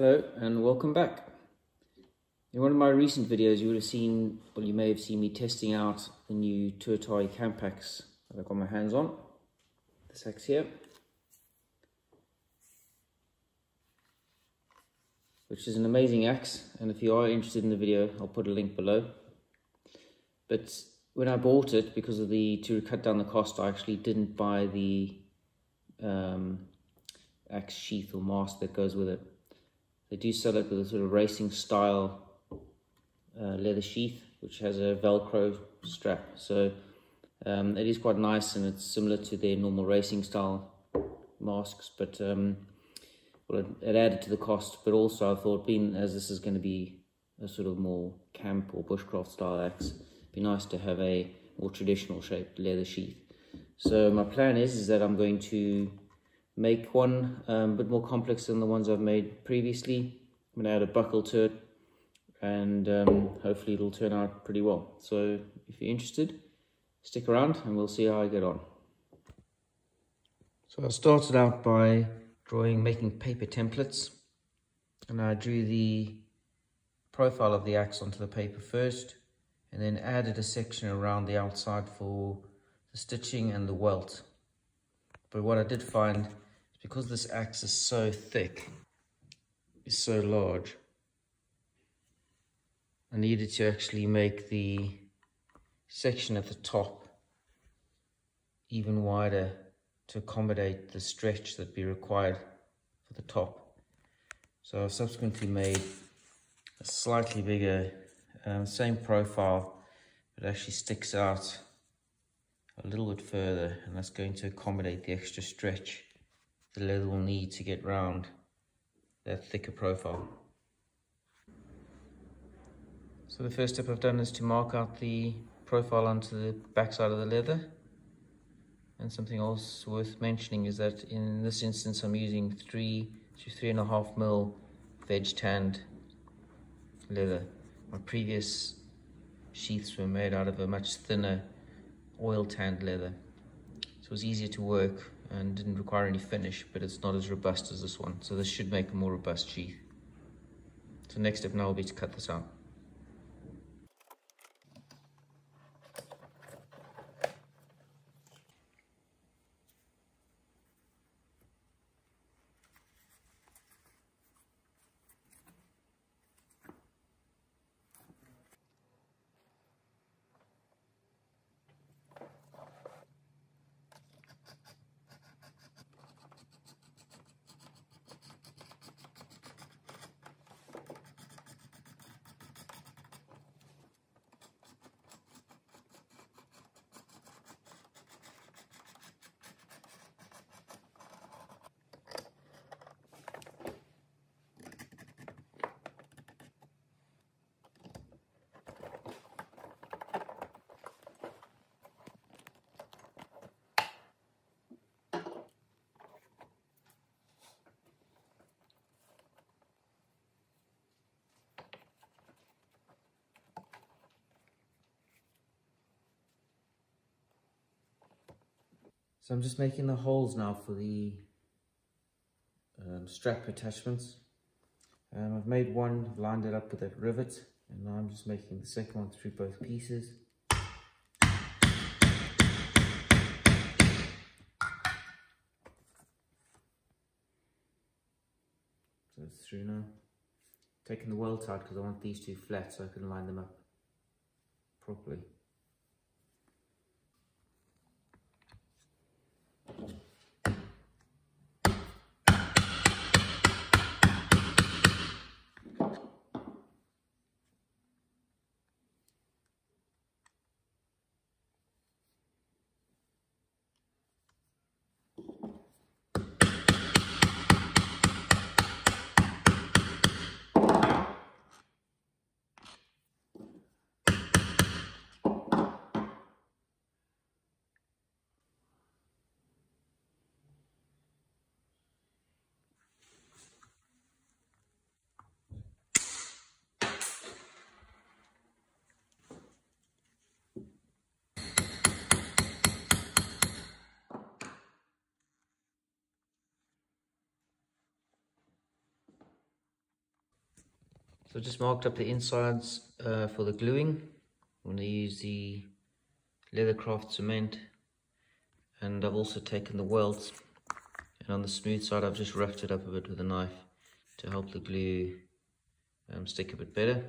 Hello and welcome back. In one of my recent videos you would have seen, well you may have seen me testing out the new Tuatahi camp axe that I've got my hands on. This axe here. Which is an amazing axe and if you are interested in the video I'll put a link below. But when I bought it, because of the to cut down the cost, I actually didn't buy the um, axe sheath or mask that goes with it. They do sell it with a sort of racing style uh, leather sheath, which has a Velcro strap. So um, it is quite nice and it's similar to their normal racing style masks, but um, well, it, it, added to the cost. But also, I thought, being as this is going to be a sort of more camp or bushcraft style axe, it'd be nice to have a more traditional shaped leather sheath. So my plan is is that I'm going to make one um, a bit more complex than the ones I've made previously. I'm going to add a buckle to it and um, hopefully it'll turn out pretty well. So if you're interested, stick around and we'll see how I get on. So I started out by drawing, making paper templates and I drew the profile of the axe onto the paper first and then added a section around the outside for the stitching and the welt. But what I did find because this axe is so thick, is so large, I needed to actually make the section at the top even wider to accommodate the stretch that be required for the top. So I've subsequently made a slightly bigger, um, same profile, but actually sticks out a little bit further and that's going to accommodate the extra stretch the leather will need to get round that thicker profile. So the first step I've done is to mark out the profile onto the backside of the leather. And something else worth mentioning is that in this instance I'm using three to three and a half mil veg tanned leather. My previous sheaths were made out of a much thinner oil tanned leather. So it was easier to work and didn't require any finish, but it's not as robust as this one. So this should make a more robust sheath. So next step now will be to cut this out. So I'm just making the holes now for the um, strap attachments. Um, I've made one, lined it up with that rivet, and now I'm just making the second one through both pieces. So it's through now. Taking the welt out because I want these two flat so I can line them up properly. I just marked up the insides uh, for the gluing. I'm going to use the Leathercraft cement and I've also taken the welts and on the smooth side I've just roughed it up a bit with a knife to help the glue um, stick a bit better.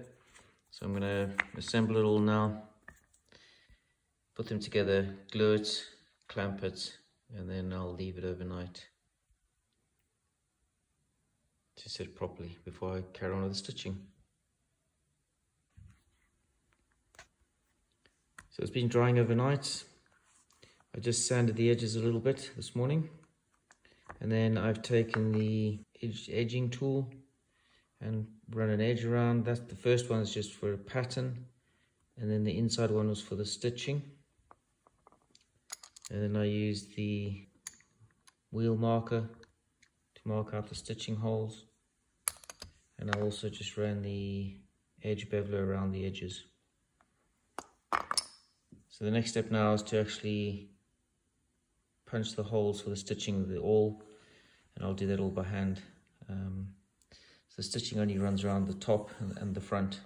So I'm going to assemble it all now, put them together, glue it, clamp it and then I'll leave it overnight to sit properly before I carry on with the stitching. So it's been drying overnight. I just sanded the edges a little bit this morning. And then I've taken the edge, edging tool and run an edge around. That's the first one is just for a pattern. And then the inside one was for the stitching. And then I used the wheel marker to mark out the stitching holes. And I also just ran the edge beveler around the edges. So the next step now is to actually punch the holes for the stitching of the awl and I'll do that all by hand. Um, so the stitching only runs around the top and, and the front.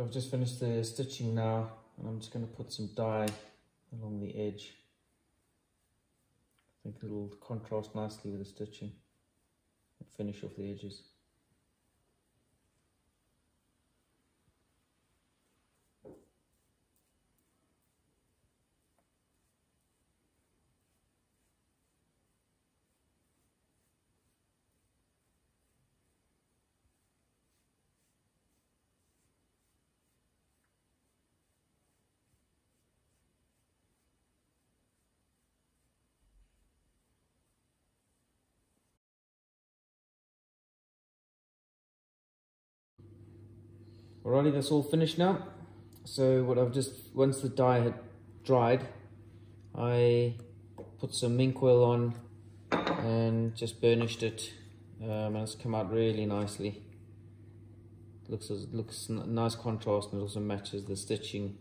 So I've just finished the stitching now and I'm just going to put some dye along the edge. I think it'll contrast nicely with the stitching and finish off the edges. Alrighty, that's all finished now. So what I've just, once the dye had dried, I put some mink oil on and just burnished it um, and it's come out really nicely. Looks as, looks nice contrast and it also matches the stitching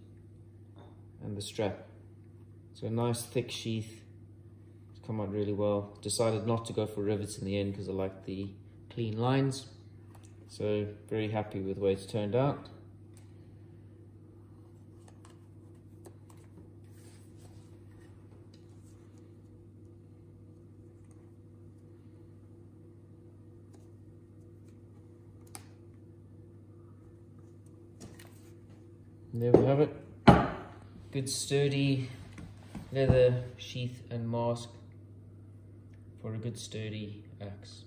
and the strap. So a nice thick sheath. It's come out really well. Decided not to go for rivets in the end because I like the clean lines. So very happy with the way it's turned out. there we have it. Good sturdy leather sheath and mask for a good sturdy axe.